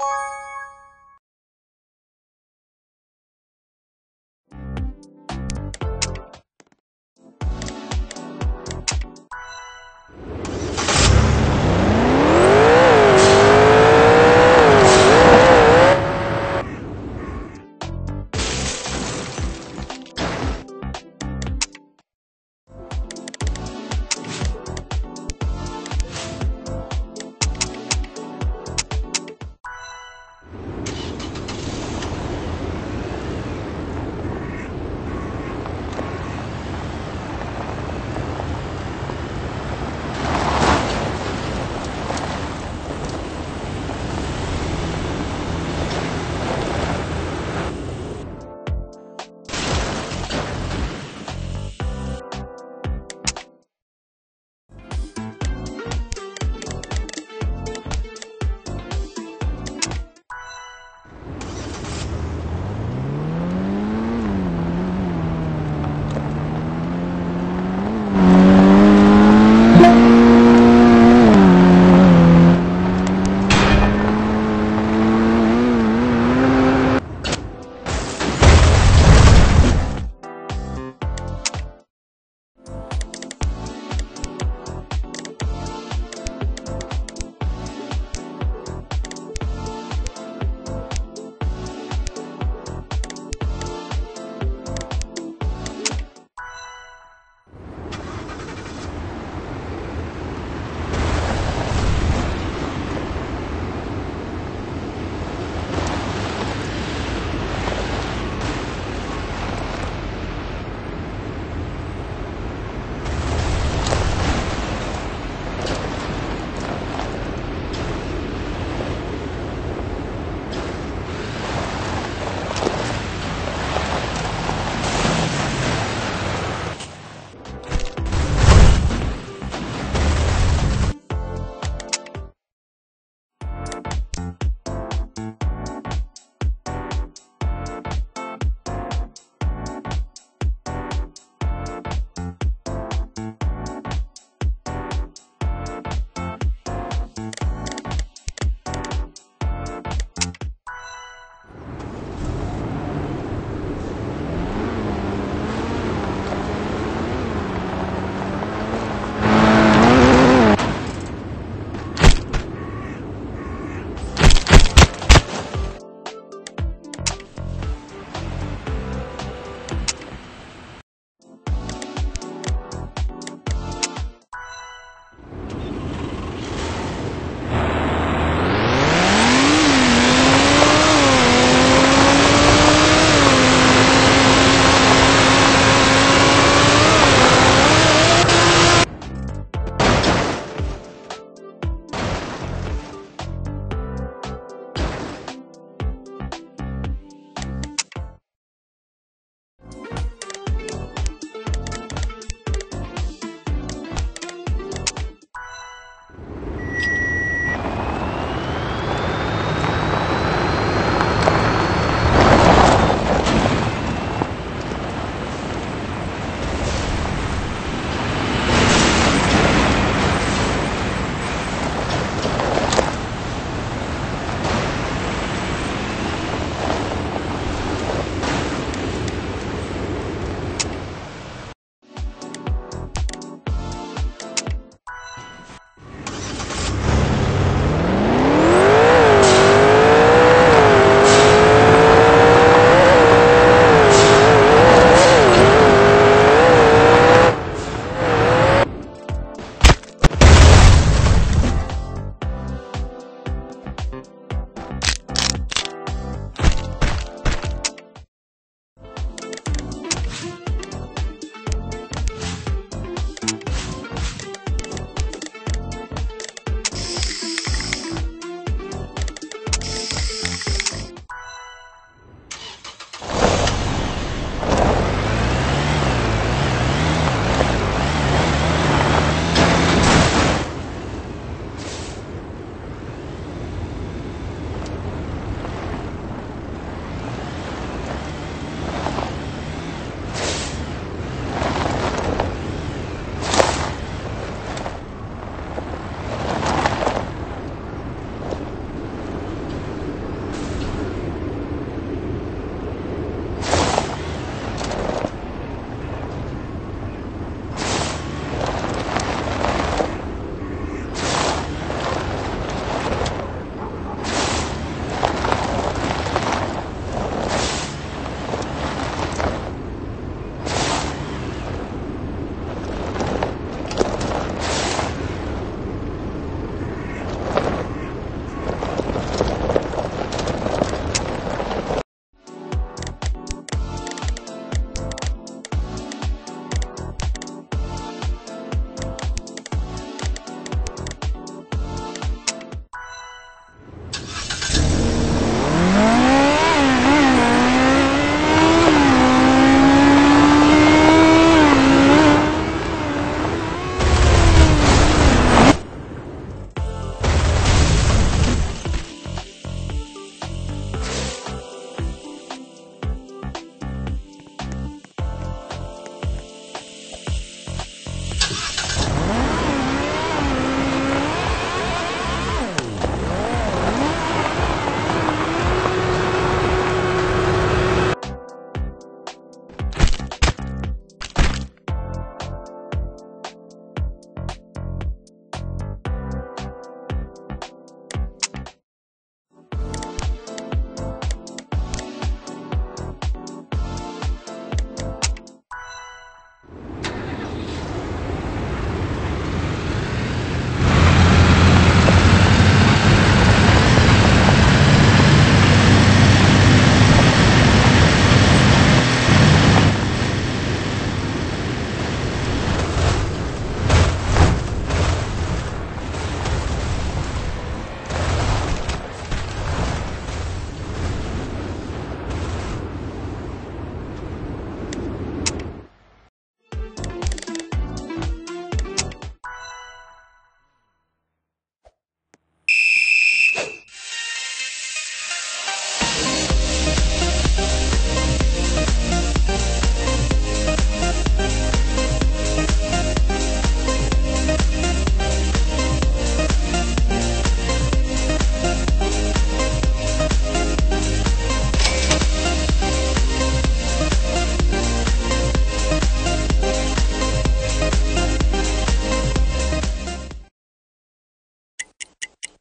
you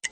Yeah.